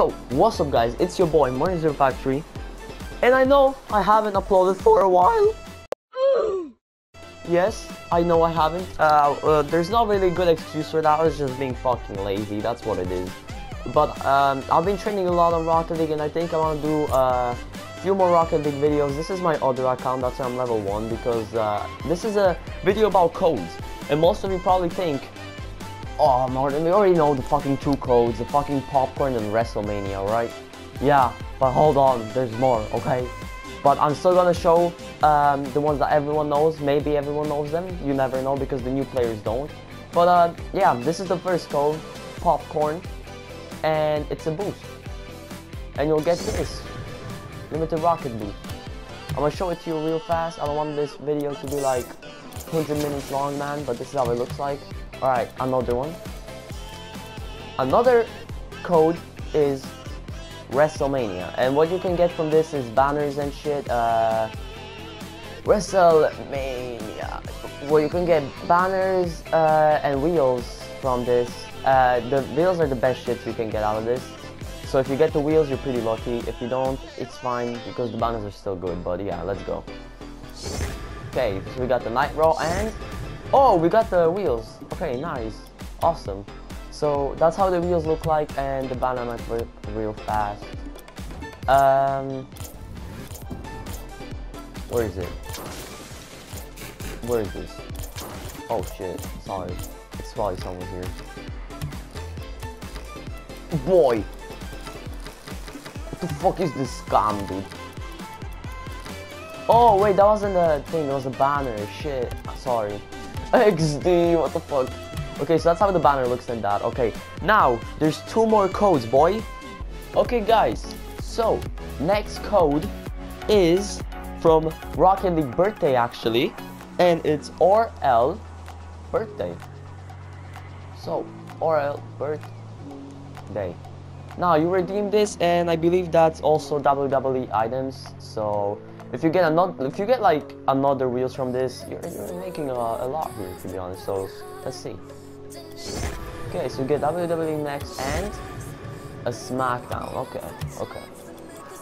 So, what's up guys, it's your boy Money053 and I know I haven't uploaded for a while. yes, I know I haven't. Uh, uh, there's not really a good excuse for that, I was just being fucking lazy, that's what it is. But um, I've been training a lot on Rocket League and I think I want to do a few more Rocket League videos. This is my other account, that's why I'm level 1 because uh, this is a video about codes. And most of you probably think, Oh, Martin, we already know the fucking two codes, the fucking popcorn and WrestleMania, right? Yeah, but hold on, there's more, okay? But I'm still gonna show um, the ones that everyone knows. Maybe everyone knows them. You never know because the new players don't. But uh, yeah, this is the first code, popcorn, and it's a boost. And you'll get this, limited rocket boost. I'm gonna show it to you real fast. I don't want this video to be like 100 minutes long, man, but this is how it looks like. Alright, another one. Another code is WrestleMania. And what you can get from this is banners and shit. Uh, WrestleMania. Well, you can get banners uh, and wheels from this. Uh, the wheels are the best shit you can get out of this. So if you get the wheels, you're pretty lucky. If you don't, it's fine because the banners are still good. But yeah, let's go. Okay, so we got the Nitro roll and... Oh, we got the wheels. Okay, nice. Awesome. So that's how the wheels look like and the might work real fast. Um, where is it? Where is this? Oh shit, sorry. It's probably somewhere here. Boy! What the fuck is this scam, dude? Oh wait, that wasn't the thing, it was a banner. Shit, sorry. XD, what the fuck? Okay, so that's how the banner looks like that. Okay, now, there's two more codes, boy. Okay, guys, so, next code is from Rocket League Birthday, actually. And it's RL Birthday. So, RL Birthday. Now, you redeem this, and I believe that's also WWE items, so if you get another, if you get like another wheels from this, you're, you're making a, a lot here, to be honest. So let's see. Okay, so you get WWE next and a SmackDown. Okay, okay.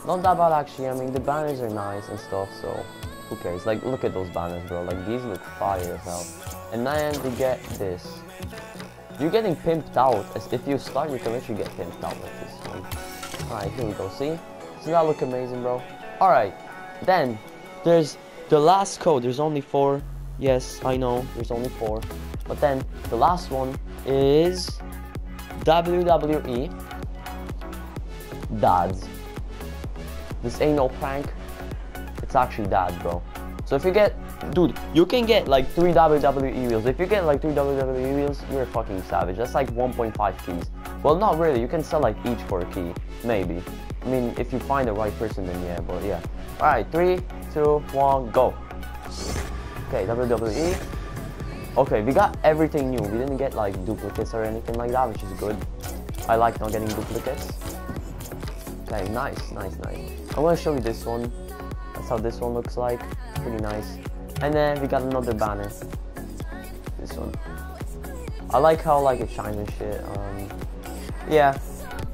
Not that bad actually. I mean, the banners are nice and stuff. So who cares? Like, look at those banners, bro. Like these look fire as hell. And then you get this. You're getting pimped out. As if you start, you can literally get pimped out with this one. Alright, here we go. See? Doesn't that look amazing, bro? Alright. Then, there's the last code. There's only four. Yes, I know. There's only four. But then, the last one is WWE Dads. This ain't no prank. It's actually dads, bro. So if you get, dude, you can get like three WWE wheels. If you get like three WWE wheels, you're a fucking savage. That's like 1.5 keys. Well, not really. You can sell like each for a key, maybe. I mean, if you find the right person, then yeah, but yeah. Alright, three, two, one, go. Okay, WWE. Okay, we got everything new. We didn't get like duplicates or anything like that, which is good. I like not getting duplicates. Okay, nice, nice, nice. I'm gonna show you this one. That's how this one looks like. Pretty nice. And then we got another banner. This one. I like how like it shines and shit. Um, yeah,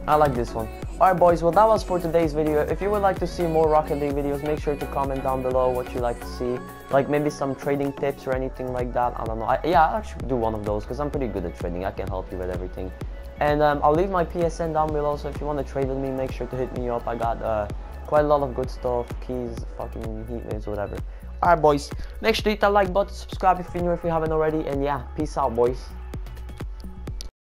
I like this one. Alright boys, well that was for today's video. If you would like to see more Rocket League videos, make sure to comment down below what you like to see. Like maybe some trading tips or anything like that. I don't know. I, yeah, I'll actually do one of those because I'm pretty good at trading. I can help you with everything. And um, I'll leave my PSN down below, so if you want to trade with me, make sure to hit me up. I got uh, quite a lot of good stuff, keys, fucking heat waves, whatever. Alright boys, make sure to hit that like button, subscribe if you're new if you haven't already, and yeah, peace out boys.